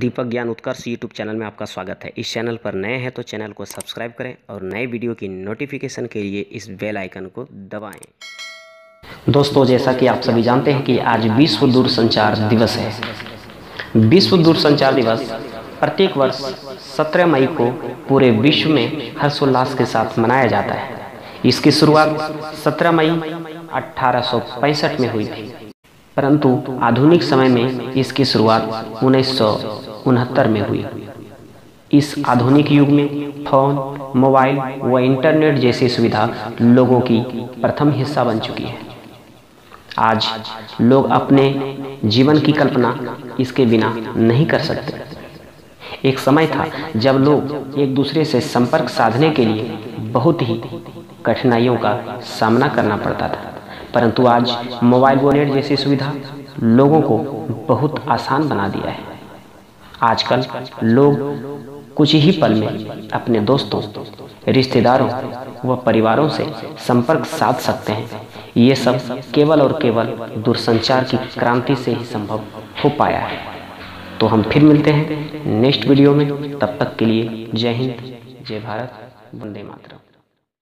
दीपक ज्ञान उत्कर्ष YouTube channel में आपका स्वागत है। इस चैनल पर नए हैं तो चैनल को सब्सक्राइब करें और नए वीडियो की नोटिफिकेशन के लिए इस बेल आइकन को दबाएँ। दोस्तों, जैसा कि आप सभी जानते हैं कि आज विश्व दूरसंचार दिवस है। विश्व दूरसंचार दिवस प्रत्येक वर्ष 17 मई को पूरे विश्व में हर्षोल्लास के साथ मनाया जाता है। इसकी शुरुआत 17 मई अठारह सौ पैंसठ में हुई थी। परंतु आधुनिक समय में इसकी शुरुआत में हुई। इस आधुनिक युग में फ़ोन, मोबाइल व इंटरनेट जैसी सुविधा लोगों की प्रथम हिस्सा बन चुकी है। आज लोग अपने जीवन की कल्पना इसके बिना नहीं कर सकते। एक समय था जब लोग एक दूसरे से संपर्क साधने के लिए बहुत ही कठिनाइयों का सामना करना पड़ता था। परंतु आज मोबाइल वॉलेट जैसी सुविधा लोगों को बहुत आसान बना दिया है। आजकल लोग कुछ ही पल में अपने दोस्तों, रिश्तेदारों व परिवारों से संपर्क साध सकते हैं। ये सब केवल और केवल दूरसंचार की क्रांति से ही संभव हो पाया है। तो हम फिर मिलते हैं नेक्स्ट वीडियो में। तब तक के लिए जय हिंद, जय भारत, वंदे मातरम।